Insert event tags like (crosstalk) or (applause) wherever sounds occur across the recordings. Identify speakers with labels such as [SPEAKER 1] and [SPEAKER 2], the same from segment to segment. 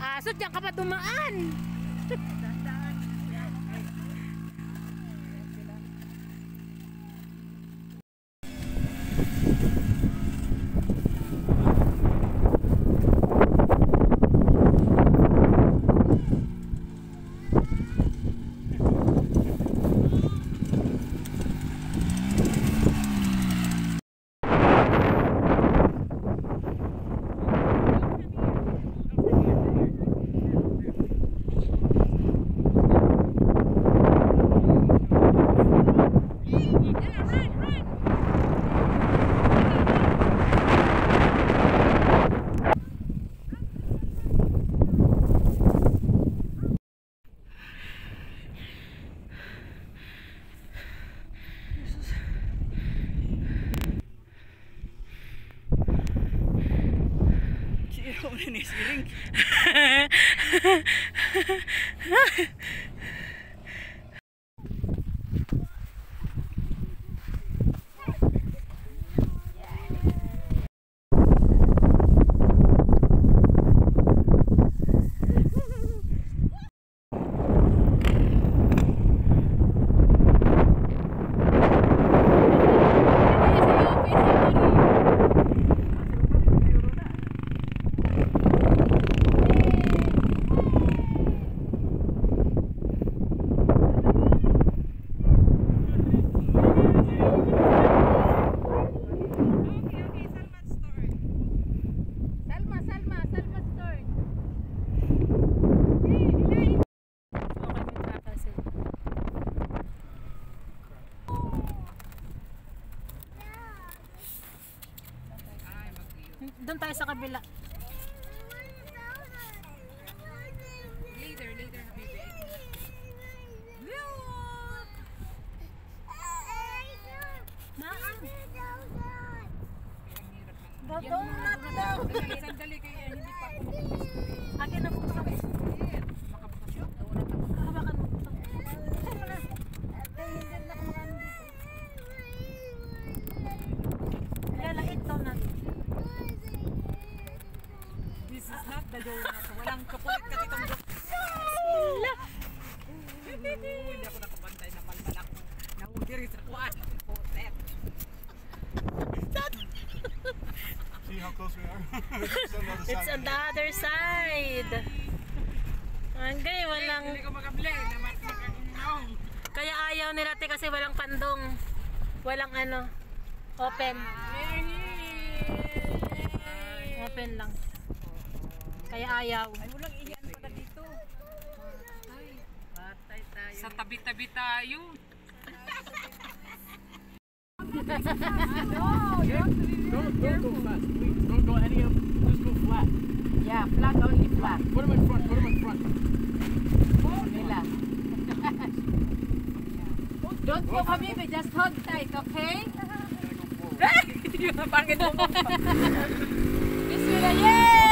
[SPEAKER 1] Aso, diyan ka pa dumaan. (laughs) sa kabila.
[SPEAKER 2] Later, later. Ang hirap ng...
[SPEAKER 1] Donut daw.
[SPEAKER 2] Sandali, kaya hindi pa ako
[SPEAKER 1] Akin na po sa
[SPEAKER 2] makabukas yung donut ako.
[SPEAKER 1] Hawakan mo. Wala. Eh, hindi na kumakain dito. Lalait donut.
[SPEAKER 2] This is not the donut. Walang kapulit kasi itong donut.
[SPEAKER 1] Wala.
[SPEAKER 2] Hindi ako nakabantay na malmal ako. Naudiri sa kuwan. Puset.
[SPEAKER 3] See how close we are? It's on the other
[SPEAKER 1] It's
[SPEAKER 3] side.
[SPEAKER 1] on the other side. Angay, walang...
[SPEAKER 2] Hindi ko makakinaw.
[SPEAKER 1] Kaya ayaw nila te kasi walang pandong. Walang ano. Open. Open lang. Kaya ayaw.
[SPEAKER 2] Ay, walang iyan pala dito. Patay. Patay tayo. Sa tabi-tabi tayo. (laughs)
[SPEAKER 3] Don't, don't go fast. Don't go any of Just go flat.
[SPEAKER 2] Yeah, flat only flat.
[SPEAKER 3] Put in front. Put in front.
[SPEAKER 2] Don't go, Habibi. Just hold tight, okay? Pangit mo. Bismillah, yay!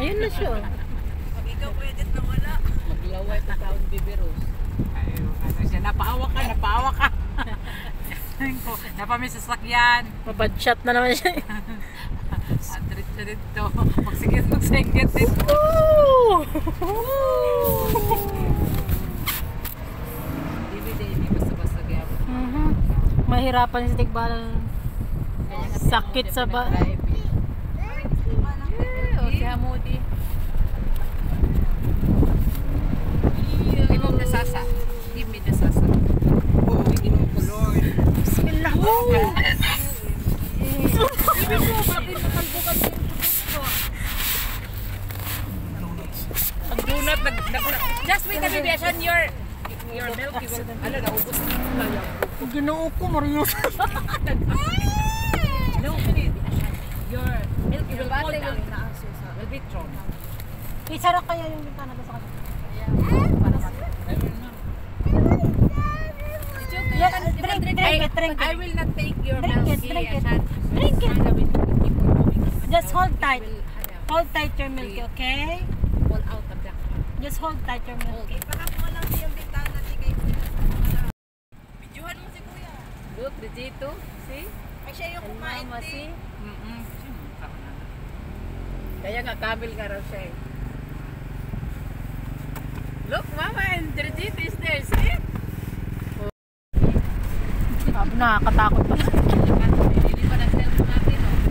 [SPEAKER 1] Ayun na siya.
[SPEAKER 2] Pag ikaw pwede na wala. Maglaway pa taon bibiros. Ayun, ano siya, napahawa ka, napahawa ka. Sabi ko, napami sa sakyan.
[SPEAKER 1] Mabadshot na naman siya. (laughs)
[SPEAKER 2] At diretso dito. Magsigit, magsigit dito.
[SPEAKER 1] Woo!
[SPEAKER 2] DVD, hindi basta-basta kaya.
[SPEAKER 1] Mhm. Mahirapan si Tikbalan. Sakit sa ba?
[SPEAKER 2] Si Hamudi. Give him the sasa. Give me the sasa. Oh, inom ko, Lord.
[SPEAKER 1] Bismillah.
[SPEAKER 2] Ang donut, nag, just wait a minute, your, your milk, you will, ano, naubos na yun.
[SPEAKER 1] Ginoo ko, Mario. (laughs)
[SPEAKER 2] No. Your milk, will fall down. Will be thrown.
[SPEAKER 1] Isara kaya yung bintana sa kanila. Yes, drink, drink it, drink
[SPEAKER 2] I
[SPEAKER 1] it.
[SPEAKER 2] will not take your
[SPEAKER 1] Drink
[SPEAKER 2] milk
[SPEAKER 1] it, drink it. Drink it.
[SPEAKER 2] I.
[SPEAKER 1] Just hold tight. Hold tight your milk, okay?
[SPEAKER 2] fall out of the
[SPEAKER 1] Just hold tight your milk.
[SPEAKER 2] Videohan mo si Kuya. Look, the J2. See? Ay, siya yung kumain din. Kaya nga, kamil ka raw siya eh. Look, Mama, and J2 is there. See?
[SPEAKER 1] Sabi, nakakatakot pa.
[SPEAKER 2] Hindi pa na cellphone natin, oh.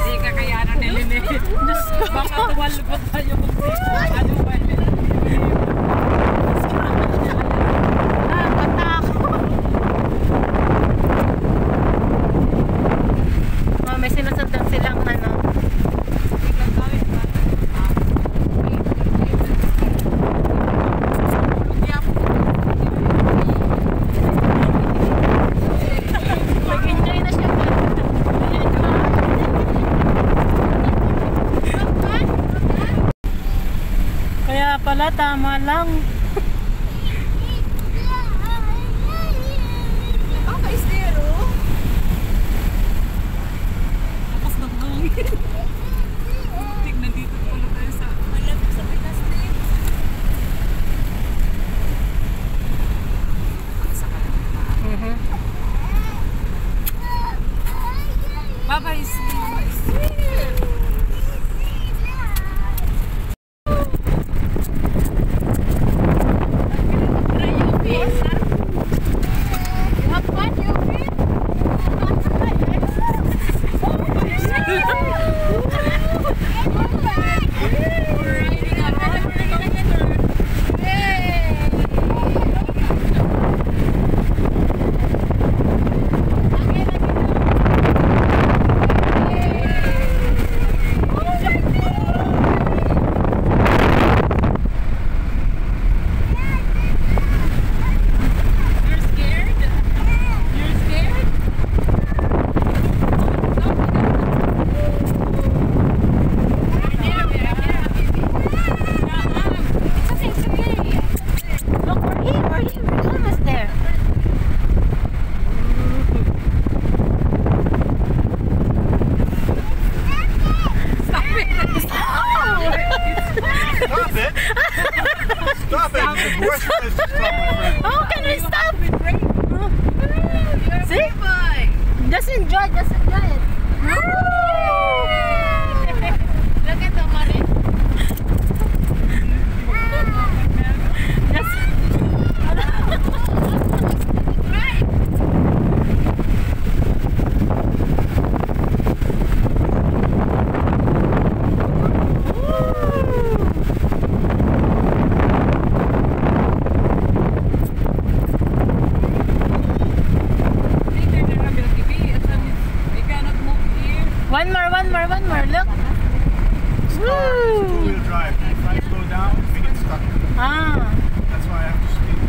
[SPEAKER 2] Hindi kakayanan ni Lene. Baka tumalubot tayo kung di. Ano ba yun?
[SPEAKER 1] Nakakatakot. Oh, may sinusundan silang ano. Nag-enjoy na siya. Kaya pala tama lang.
[SPEAKER 2] Tapos ng hangin. Tignan
[SPEAKER 1] one more, one more. Look. Woo!
[SPEAKER 4] Two-wheel drive. If I slow down, we get stuck.
[SPEAKER 1] Ah,
[SPEAKER 4] That's why I have to speed a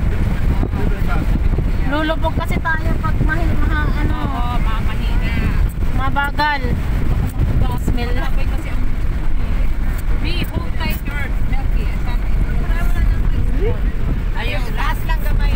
[SPEAKER 4] little bit faster.
[SPEAKER 1] lulubog kasi tayo pag mahil, maha, ano,
[SPEAKER 2] Oo, mamahina.
[SPEAKER 1] Mabagal.
[SPEAKER 2] Ang... Be, hold tight your milky. Ayun, last lang gamay.